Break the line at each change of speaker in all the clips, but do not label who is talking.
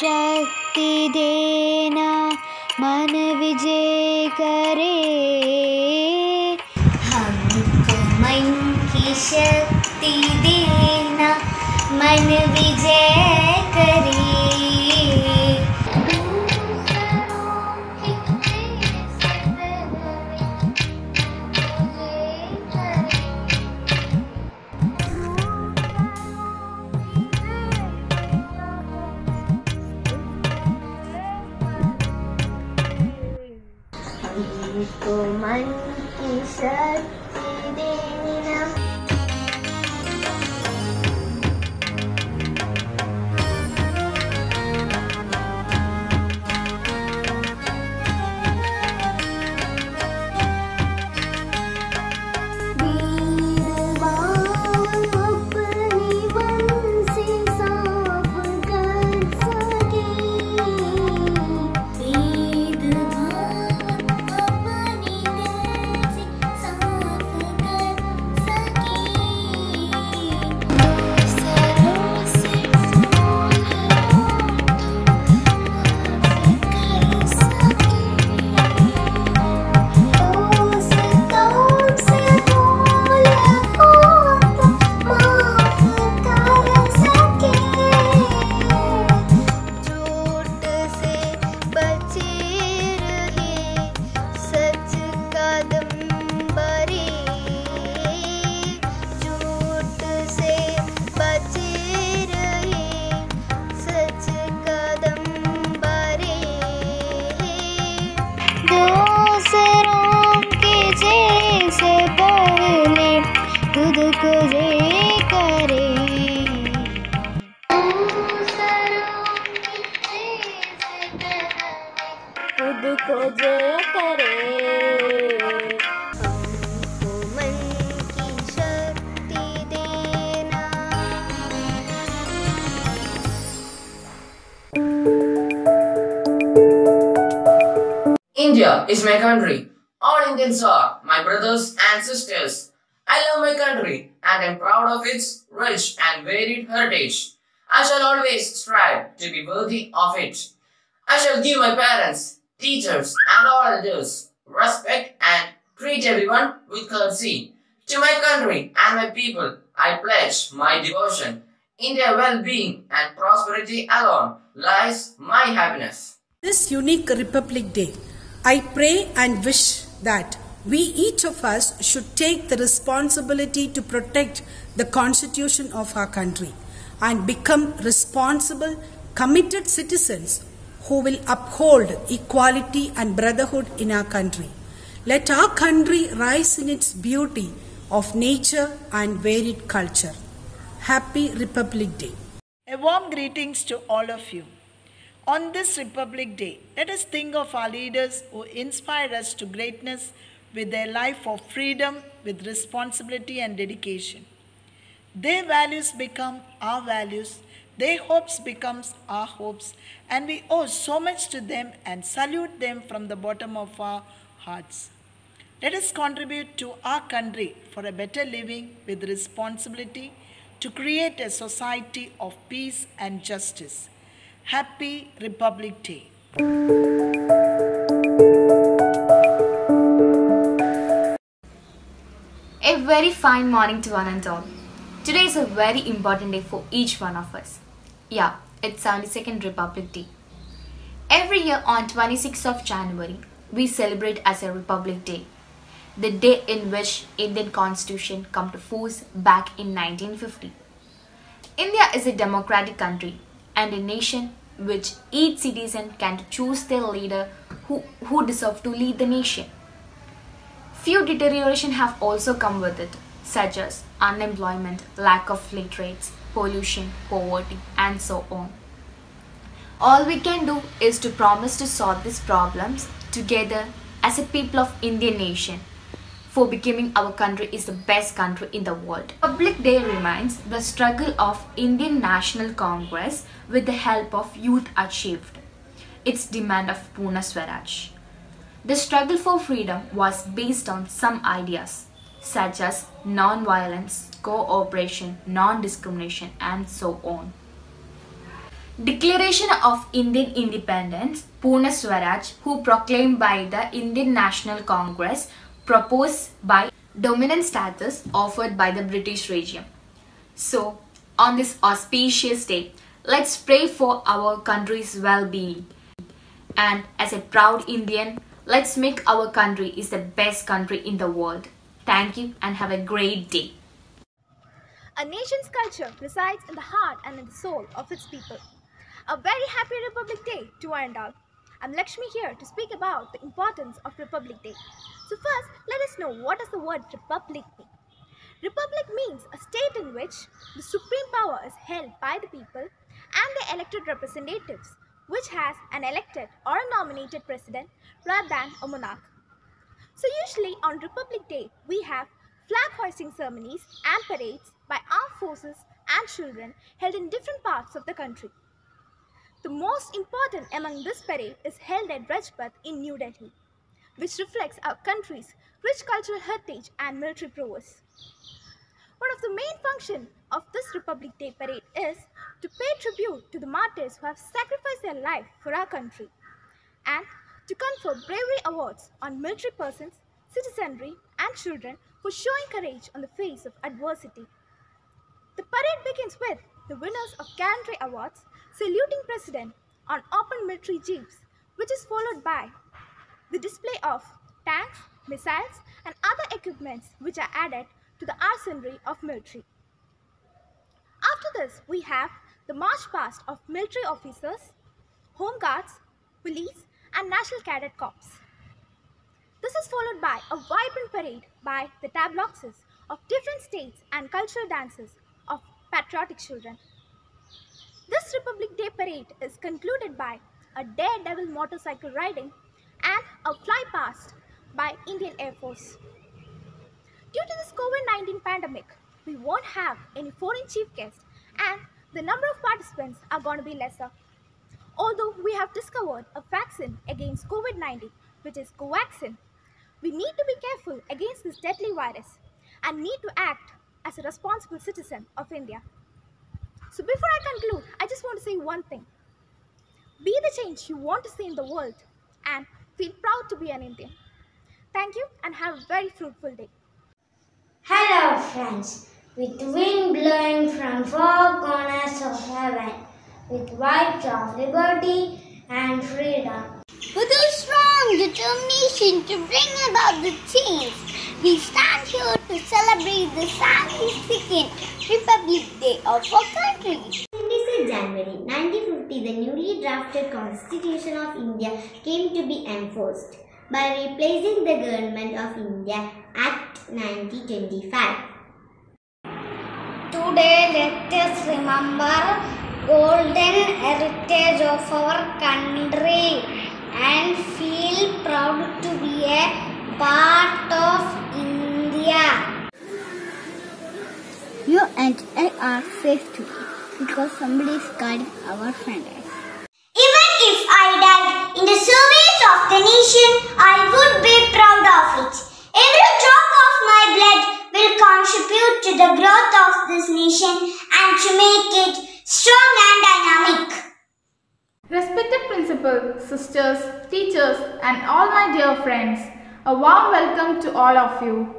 शक्ति देना मन विजय करे।
हमको मन की शक्ति देना मन विजय करे। हमको मन की शक्ति देना
खुद को जय करे
हमको मन की शक्ति देना
India is my country. All Indians are my brothers and sisters. I love my country and am proud of its rich and varied heritage. I shall always strive to be worthy of it. I shall give my parents, teachers, and all elders respect and treat everyone with courtesy. To my country and my people, I pledge my devotion. In their well-being and prosperity alone lies my happiness.
This unique Republic Day, I pray and wish that we each of us should take the responsibility to protect the constitution of our country and become responsible, committed citizens who will uphold equality and brotherhood in our country. Let our country rise in its beauty of nature and varied culture. Happy Republic Day.
A warm greetings to all of you. On this Republic Day, let us think of our leaders who inspire us to greatness with their life of freedom, with responsibility and dedication. Their values become our values, their hopes becomes our hopes, and we owe so much to them and salute them from the bottom of our hearts. Let us contribute to our country for a better living with responsibility to create a society of peace and justice. Happy Republic Day.
A very fine morning to one and all. Today is a very important day for each one of us. Yeah, it's 72nd Republic Day. Every year on 26th of January, we celebrate as a Republic Day, the day in which Indian Constitution come to force back in 1950. India is a democratic country and a nation which each citizen can choose their leader who, who deserve to lead the nation. Few deterioration have also come with it, such as unemployment, lack of literates, pollution, poverty, and so on. All we can do is to promise to solve these problems together as a people of Indian nation for becoming our country is the best country in the world. Public Day reminds the struggle of Indian National Congress with the help of youth achieved its demand of Purna Swaraj. The struggle for freedom was based on some ideas such as non-violence, cooperation, non-discrimination and so on. Declaration of Indian Independence, Purna Swaraj, who proclaimed by the Indian National Congress, proposed by dominant status offered by the British regime. So, on this auspicious day, let's pray for our country's well-being. And as a proud Indian, let's make our country is the best country in the world. Thank you and have a great day.
A nation's culture resides in the heart and in the soul of its people. A very happy Republic Day to one all. I'm Lakshmi here to speak about the importance of Republic Day. So first, let us know what does the word republic mean. Republic means a state in which the supreme power is held by the people and their elected representatives, which has an elected or a nominated president rather than a monarch. So usually on Republic Day, we have flag hoisting ceremonies and parades by armed forces and children held in different parts of the country. The most important among this parade is held at Rajpath in New Delhi, which reflects our country's rich cultural heritage and military prowess. One of the main functions of this Republic Day parade is to pay tribute to the martyrs who have sacrificed their life for our country and to confer bravery awards on military persons, citizenry, and children for showing courage on the face of adversity. The parade begins with the winners of gallantry awards saluting President on open military jeeps, which is followed by the display of tanks, missiles, and other equipments which are added to the arsenal of military. After this, we have the march past of military officers, home guards, police, and National Cadet Corps. This is followed by a vibrant parade by the tableaux of different states and cultural dances of patriotic children. This Republic Day parade is concluded by a daredevil motorcycle riding and a fly past by Indian Air Force. Due to this COVID-19 pandemic, we won't have any foreign chief guests and the number of participants are going to be lesser. Although we have discovered a vaccine against COVID-19, which is Covaxin, we need to be careful against this deadly virus and need to act as a responsible citizen of India. So before I conclude, I just want to say one thing. Be the change you want to see in the world and feel proud to be an Indian. Thank you and have a very fruitful day.
Hello, friends. With wind blowing from four corners of heaven, with vibes of liberty and freedom.
With a strong determination to bring about the change, we stand here to celebrate the 72nd Republic Day of our country.
26 January 1950, the newly drafted Constitution of India came to be enforced by replacing the Government of India Act 1925.
Today, let us remember golden heritage of our country and feel proud to be a part of India. You and I are safe today because somebody is guiding our friend.
Even if I died in the service of the nation, I would be proud of it. Every drop of my blood will contribute to the growth of this nation and to make it strong and dynamic.
Respected principal, sisters, teachers, and all my dear friends, a warm welcome to all of you.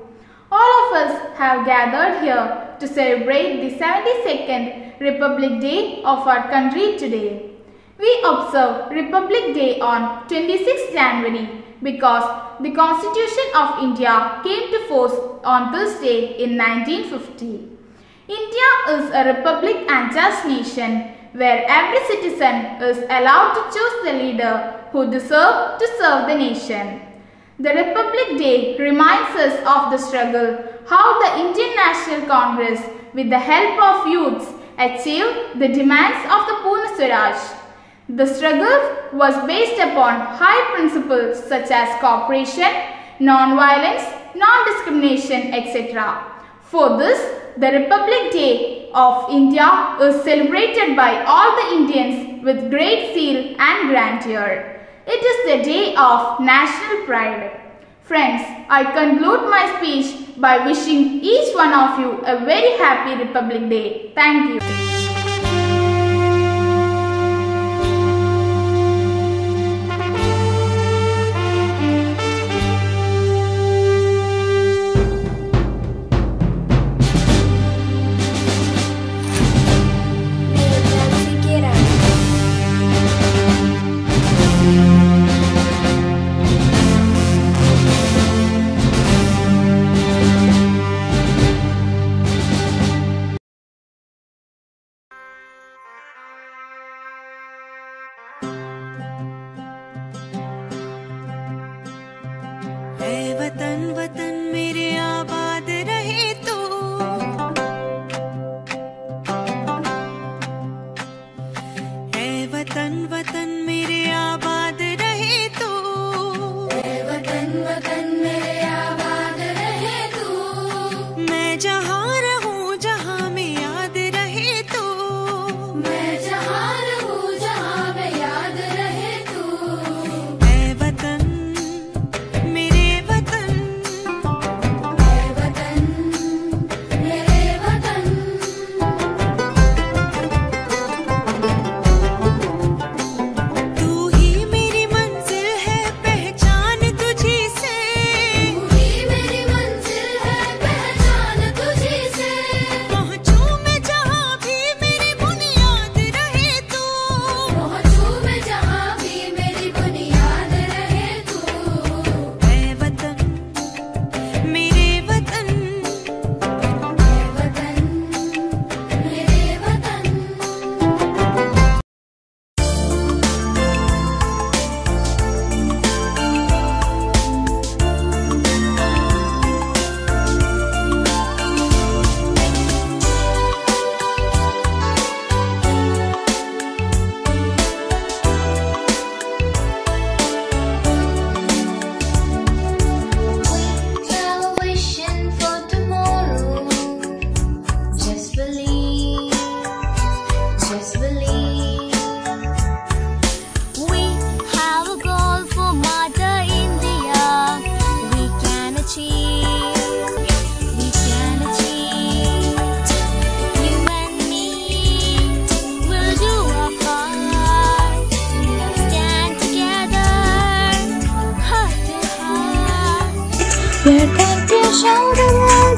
All of us have gathered here to celebrate the 72nd Republic Day of our country today. We observe Republic Day on 26 January because the Constitution of India came to force on this day in 1950. India is a republic and just nation where every citizen is allowed to choose the leader who deserve to serve the nation. The Republic Day reminds us of the struggle, how the Indian National Congress with the help of youths achieved the demands of the Purna Swaraj. The struggle was based upon high principles such as cooperation, non-violence, non-discrimination, etc. For this, the Republic Day of India is celebrated by all the Indians with great zeal and grandeur. It is the day of national pride. Friends, I conclude my speech by wishing each one of you a very happy Republic Day. Thank you.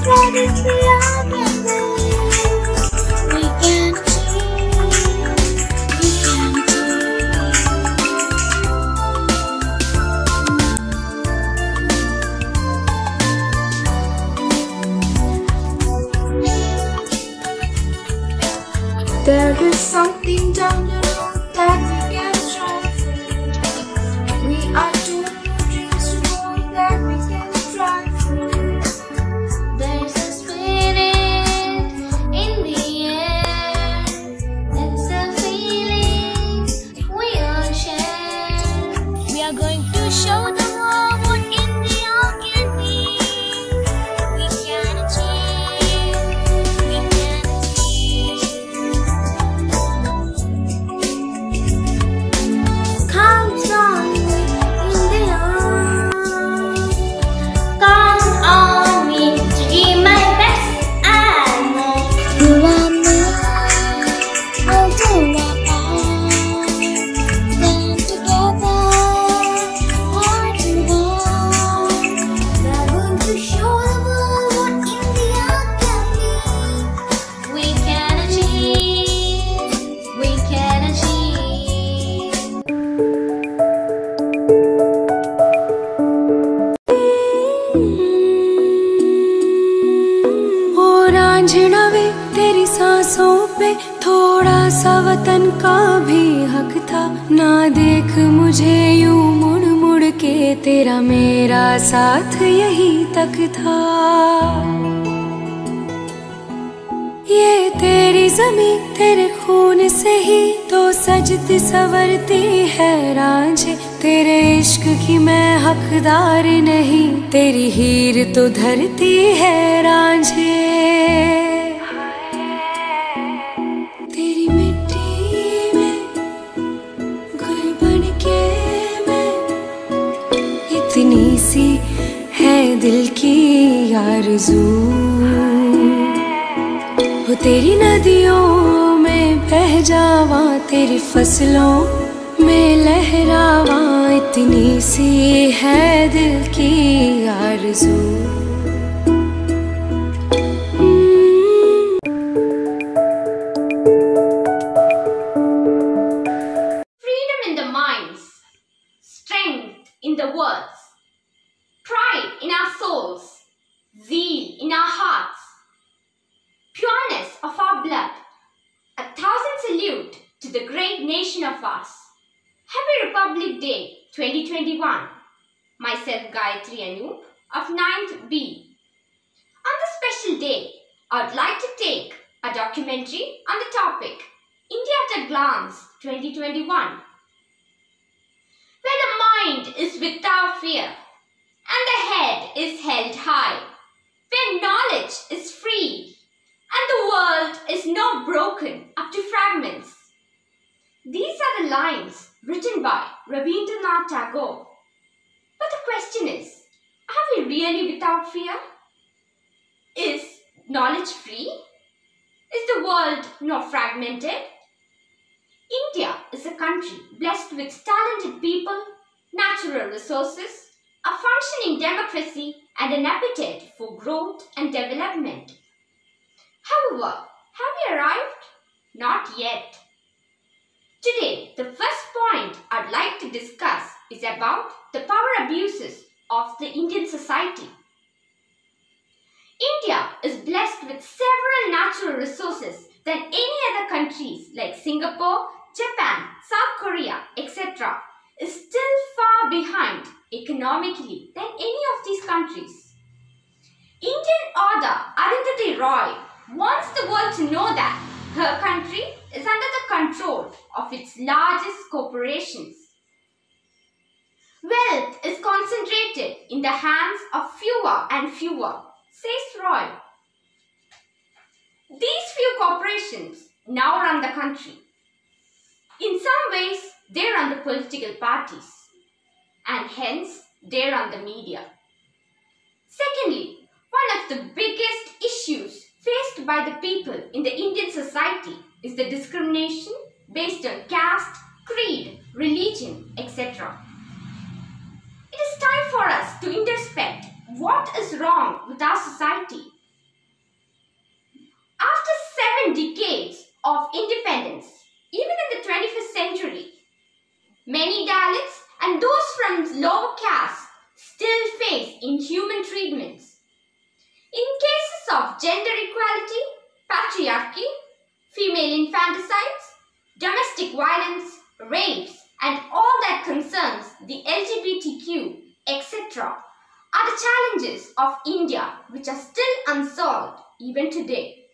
promises. Show me.
मंझना वे तेरी सांसों पे थोड़ा सा वतन का भी हक था। ना देख मुझे यूँ मुड़ मुड़ के, तेरा मेरा साथ यही तक था। ये तेरी जमी तेरे खून से ही तो सजती सवरती है राझे। तेरे इश्क की मैं हकदार नहीं, तेरी हीर तो धरती है राझे। इतनी सी है दिल की आरज़ू। वो तेरी नदियों में बह जावा, तेरी फ़सलों में लहरावा, इतनी सी है दिल की आरज़ू।
myself Gayatri Anu of 9th B. On this special day, I would like to take a documentary on the topic India at a Glance 2021 where the mind is without fear and the head is held high, where knowledge is free and the world is not broken up to fragments. These are the lines written by Rabindranath Tagore but the question is, are we really without fear? Is knowledge free? Is the world not fragmented? India is a country blessed with talented people, natural resources, a functioning democracy, and an appetite for growth and development. However, have we arrived? Not yet. Today, the first point I'd like to discuss is about the power abuses of the Indian society. India is blessed with several natural resources than any other countries like Singapore, Japan, South Korea, etc. is still far behind economically than any of these countries. Indian author Arundhati Roy wants the world to know that her country is under the control of its largest corporations. Wealth is concentrated in the hands of fewer and fewer, says Roy. These few corporations now run the country. In some ways, they run the political parties, and hence they run the media. Secondly, one of the biggest issues faced by the people in the Indian society is the discrimination based on caste, creed, religion, etc. Time for us to introspect what is wrong with our society. After seven decades of independence, even in the 21st century, many Dalits and those from lower castes still face inhuman treatments. In cases of gender equality, patriarchy, female infanticides, domestic violence, rapes, and all that concerns the LGBTQ, etc., are the challenges of India which are still unsolved even today.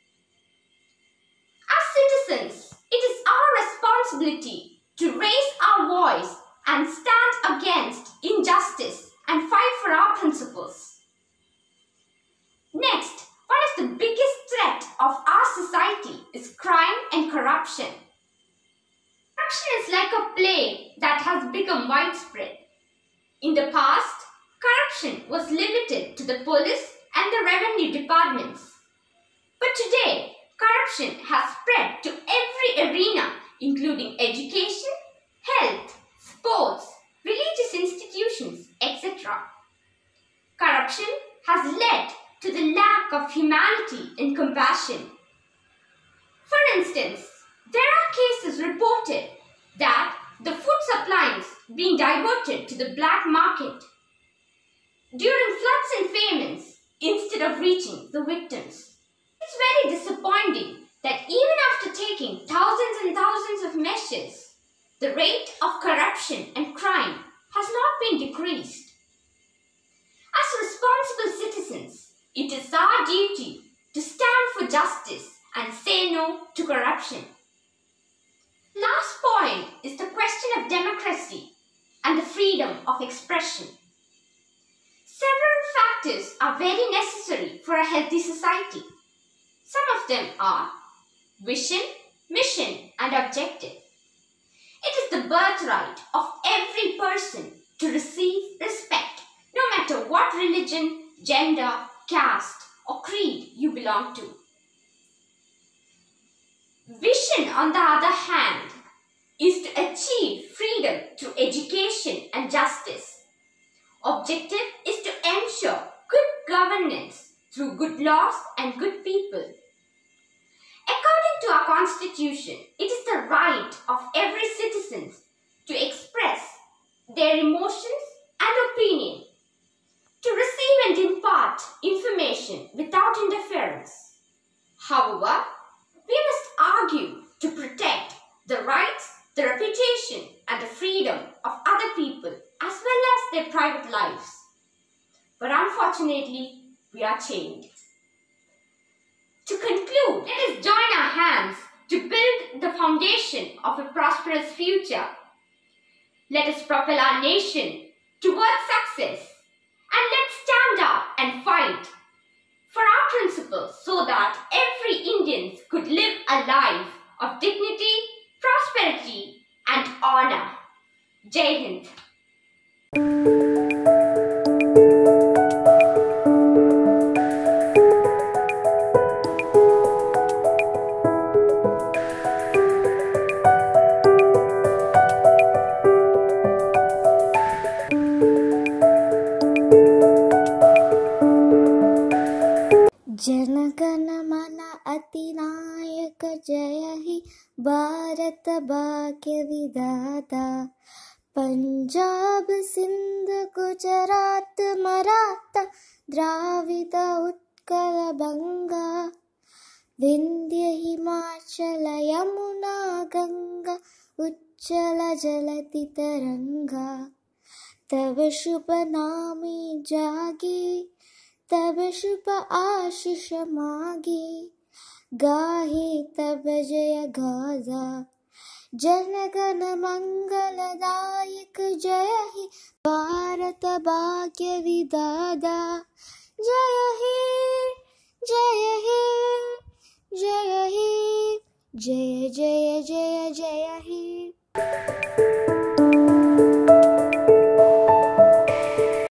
As citizens, it is our responsibility to raise our voice and stand against injustice and fight for our principles. Next, one of the biggest threat of our society is crime and corruption. Corruption is like a plague that has become widespread. In the past, corruption was limited to the police and the revenue departments. But today, corruption has spread to every arena including education, health, sports, religious institutions, etc. Corruption has led to the lack of humanity and compassion. For instance, there are cases reported that the food supplies being diverted to the black market during floods and famines instead of reaching the victims. It's very disappointing that even after taking thousands and thousands of measures, the rate of corruption and crime has not been decreased. As responsible citizens, it is our duty to stand for justice and say no to corruption. Last point is the question of democracy and the freedom of expression. Several factors are very necessary for a healthy society. Some of them are vision, mission, and objective. It is the birthright of every person to receive respect, no matter what religion, gender, caste, or creed you belong to. Vision, on the other hand, is to achieve freedom through education and justice. Objective is to ensure good governance through good laws and good people. According to our constitution, it is the right of every citizen to express their emotions and opinion, to receive and impart information without interference. However, we must argue to protect the rights, the reputation, and the freedom of other people as well as their private lives. But unfortunately, we are chained. To conclude, let us join our hands to build the foundation of a prosperous future. Let us propel our nation towards success.
त् मरात् द्राविद उत्कलभङ्गा विन्ध्य हिमाचल यमुना गङ्गा उच्चलजलतितरङ्गा तव शुभनामे जागे तव शुभ आशिष मागे। गाहे तव जय गाज। जनगण मङ्गलदायक जय हि भारत भाग्यविदादा। जय हि जय हि जय हि, जय जय जय जय हि।